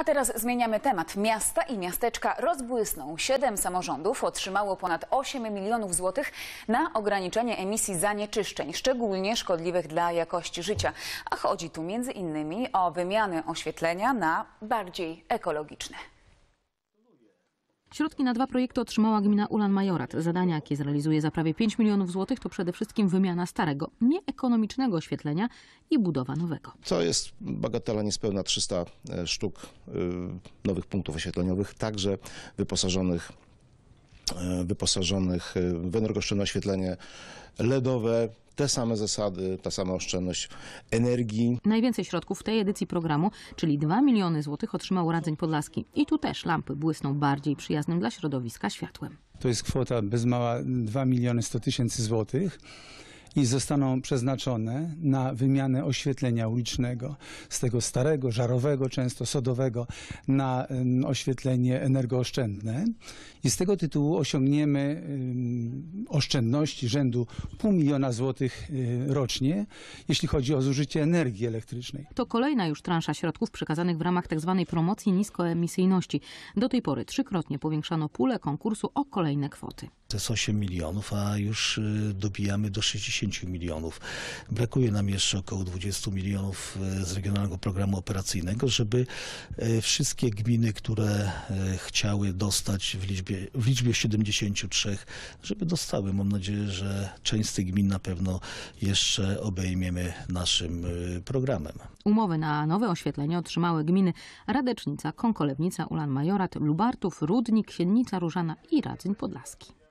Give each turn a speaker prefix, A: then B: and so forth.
A: A teraz zmieniamy temat. Miasta i miasteczka rozbłysną. Siedem samorządów otrzymało ponad 8 milionów złotych na ograniczenie emisji zanieczyszczeń, szczególnie szkodliwych dla jakości życia. A chodzi tu między innymi o wymianę oświetlenia na bardziej ekologiczne.
B: Środki na dwa projekty otrzymała gmina Ulan Majorat. Zadania, jakie zrealizuje za prawie 5 milionów złotych, to przede wszystkim wymiana starego, nieekonomicznego oświetlenia i budowa nowego.
C: To jest bagatela niespełna 300 sztuk y, nowych punktów oświetleniowych, także wyposażonych, e, wyposażonych w energooszczędne oświetlenie LEDowe, te same zasady, ta sama oszczędność energii.
B: Najwięcej środków w tej edycji programu, czyli 2 miliony złotych, otrzymał Radzeń Podlaski. I tu też lampy błysną bardziej przyjaznym dla środowiska światłem.
D: To jest kwota bez mała 2 miliony 100 tysięcy złotych i zostaną przeznaczone na wymianę oświetlenia ulicznego z tego starego, żarowego, często sodowego na em, oświetlenie energooszczędne i z tego tytułu osiągniemy em, oszczędności rzędu pół miliona złotych y, rocznie, jeśli chodzi o zużycie energii elektrycznej.
B: To kolejna już transza środków przekazanych w ramach tzw. promocji niskoemisyjności. Do tej pory trzykrotnie powiększano pulę konkursu o kolejne kwoty.
E: To jest 8 milionów, a już y, dobijamy do 60 milionów. Brakuje nam jeszcze około 20 milionów y, z Regionalnego Programu Operacyjnego, żeby y, wszystkie gminy, które chciały dostać w liczbie, w liczbie 73, żeby dostały. Mam nadzieję, że część z tych gmin na pewno jeszcze obejmiemy naszym programem.
B: Umowy na nowe oświetlenie otrzymały gminy Radecznica, Konkolewnica, Ulan Majorat, Lubartów, Rudnik, Siennica Różana i Radzeń Podlaski.